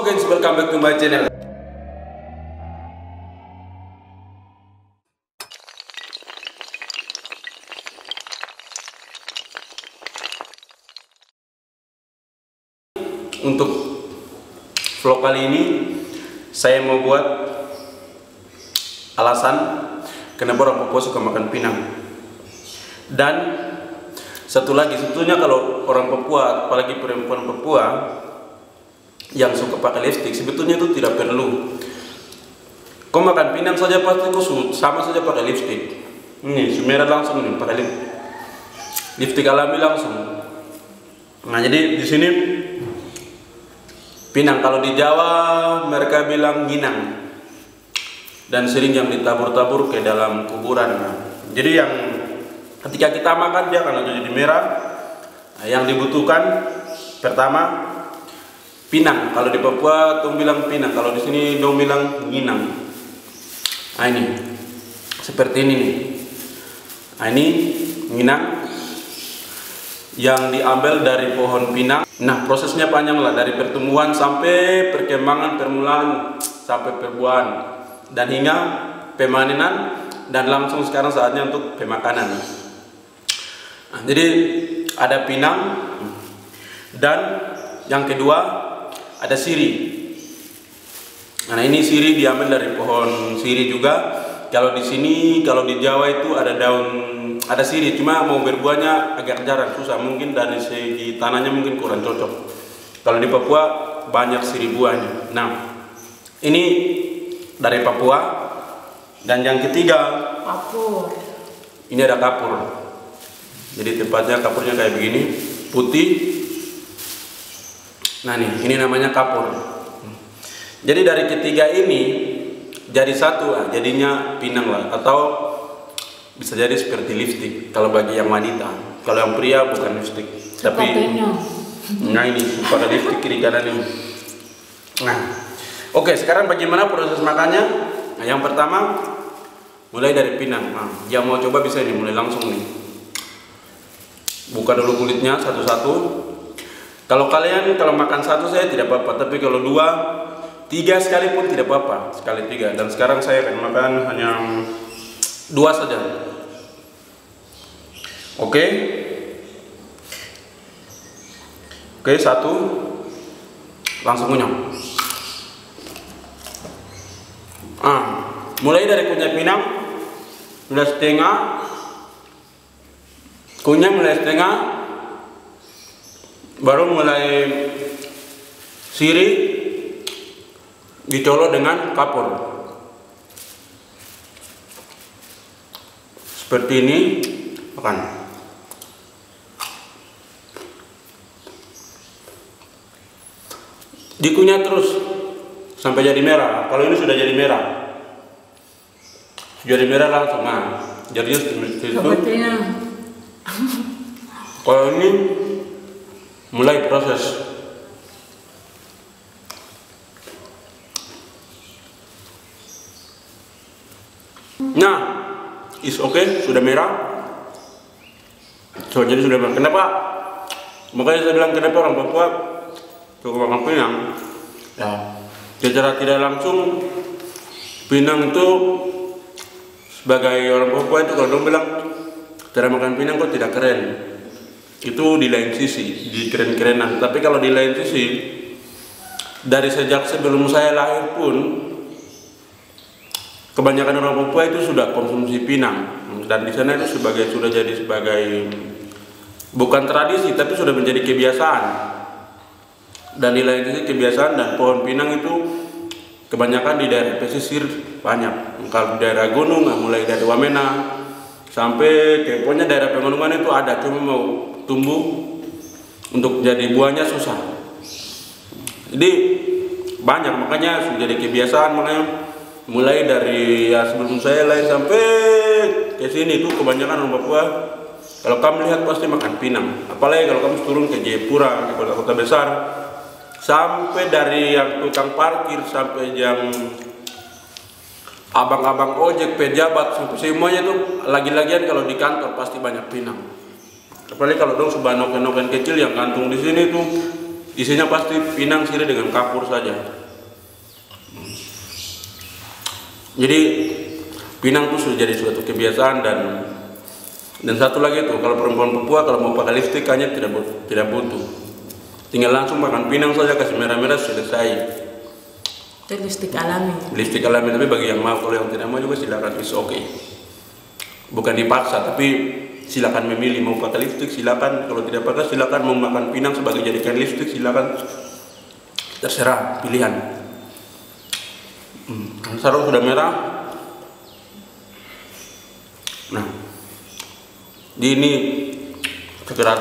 Guys, welcome back to my channel. Untuk vlog kali ini saya mau buat alasan kenapa orang Papua suka makan pinang. Dan satu lagi sebetulnya kalau orang Papua, apalagi perempuan Papua yang suka pakai lipstick sebetulnya itu tidak perlu. Kau makan pinang saja pasti kau sama saja pakai lipstick. Ini sumerah langsung nih pakai lip lipstick alami langsung. Nah jadi di sini pinang kalau di Jawa mereka bilang ginang. Dan sering yang ditabur-tabur ke dalam kuburan. Nah, jadi yang ketika kita makan dia akan jadi merah. Nah, yang dibutuhkan pertama Pinang. Kalau di Papua tuh bilang Pinang. Kalau di sini dong bilang Ginang. Nah ini seperti ini nih. Nah ini Minang yang diambil dari pohon pinang. Nah prosesnya panjang lah dari pertumbuhan sampai perkembangan permulaan sampai perbuahan dan hingga pemanenan dan langsung sekarang saatnya untuk pemakanan. Nah, jadi ada pinang dan yang kedua ada siri. Nah ini siri diambil dari pohon siri juga. Kalau di sini, kalau di Jawa itu ada daun, ada siri. Cuma mau berbuahnya agak jarang, susah. Mungkin dari segi tanahnya mungkin kurang cocok. Kalau di Papua banyak siri buahnya. Nah ini dari Papua. Dan yang ketiga, kapur. Ini ada kapur. Jadi tempatnya kapurnya kayak begini, putih Nah nih, ini namanya kapur. Jadi dari ketiga ini jadi satu, ah, jadinya pinang lah. Atau bisa jadi seperti lipstick kalau bagi yang wanita. Kalau yang pria bukan lipstick. Tapi nah ini pada lipstick kiri kanan ini. Nah, oke sekarang bagaimana proses makannya? Nah, yang pertama mulai dari pinang. Nah, yang mau coba bisa ini mulai langsung nih. Buka dulu kulitnya satu-satu. Kalau kalian kalau makan satu saya tidak apa-apa, tapi kalau dua, tiga sekalipun tidak apa-apa, sekali tiga. Dan sekarang saya akan makan hanya dua saja. Oke, oke satu, langsung kunyah. Ah, mulai dari kunyah pinang, sudah setengah, kunyah mulai setengah, baru mulai siri dicolok dengan kapur. Seperti ini makan. Dikunyah terus sampai jadi merah. Kalau ini sudah jadi merah. Jadi merah langsung nah jadinya seperti itu kalau ini mulai proses. Nah is oke okay, sudah merah. So jadi sudah merah. Kenapa? Makanya saya bilang kenapa orang Papua cukup makan pinang. Ya secara tidak langsung pinang itu sebagai orang Papua itu kalau dong bilang cara makan pinang kok tidak keren itu di lain sisi di keren-kerenan. Tapi kalau di lain sisi dari sejak sebelum saya lahir pun kebanyakan orang Papua itu sudah konsumsi pinang. Dan di sana itu sebagai sudah jadi sebagai bukan tradisi tapi sudah menjadi kebiasaan. Dan di lain sisi kebiasaan dan pohon pinang itu kebanyakan di daerah pesisir banyak. Kalau di daerah gunung mulai dari Wamena sampai ke daerah pegunungan itu ada cuma mau tumbuh untuk jadi buahnya susah. Jadi banyak makanya sudah jadi kebiasaan makanya mulai dari ya sebelum saya lahir sampai ke sini itu kebanyakan orang Papua kalau kamu lihat pasti makan pinang. Apalagi kalau kamu turun ke Jayapura ke kota-kota besar sampai dari yang tukang parkir sampai yang abang-abang ojek pejabat semuanya tuh lagi-lagian kalau di kantor pasti banyak pinang apalagi kalau dong sebuah noken-noken kecil yang gantung di sini tuh isinya pasti pinang sirih dengan kapur saja. Jadi pinang itu sudah jadi suatu kebiasaan dan dan satu lagi itu kalau perempuan Papua kalau mau pakai lipstick hanya tidak tidak butuh. Tinggal langsung makan pinang saja kasih merah-merah selesai. Itu lipstick alami. lipstick alami tapi bagi yang mau kalau yang tidak mau juga silakan is oke bukan dipaksa tapi silakan memilih mau pakai lipstick silakan. Kalau tidak pakai silakan mau makan pinang sebagai jadikan lipstick silakan. Terserah pilihan. Hmm. sarung sudah merah. Nah di ini sekedar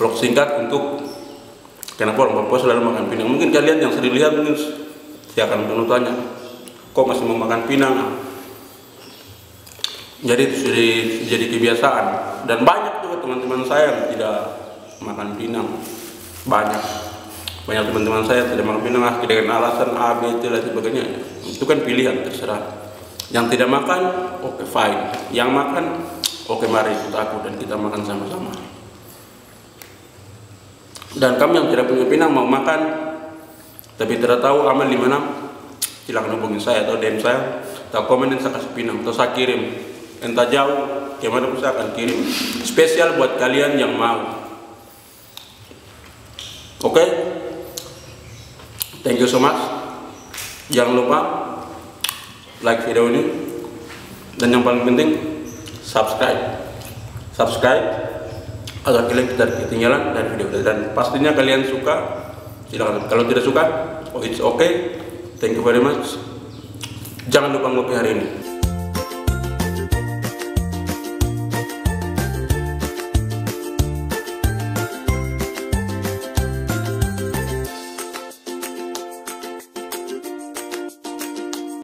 vlog singkat untuk kenapa orang Papua selalu makan pinang? Mungkin kalian yang sering lihat mungkin dia akan penuh tanya kok masih mau makan pinang jadi sudah jadi kebiasaan. Dan banyak juga teman-teman saya yang tidak makan pinang. Banyak. Banyak teman-teman saya yang tidak makan pinang ah, dengan alasan A, B, C dan sebagainya. Itu kan pilihan terserah. Yang tidak makan oke fine. Yang makan oke mari ikut aku dan kita makan sama-sama. Dan kami yang tidak punya pinang mau makan tapi tidak tahu aman di mana silakan hubungi saya atau DM saya. Atau komen dan saya kasih pinang atau saya kirim entah jauh ke mana pun saya akan kirim. Spesial buat kalian yang mau. Oke? Thank you so much. Jangan lupa like video ini. Dan yang paling penting subscribe. Subscribe agar kalian tidak ketinggalan dari video dan pastinya kalian suka silakan kalau tidak suka oh it's okay. Thank you very much. Jangan lupa ngopi hari ini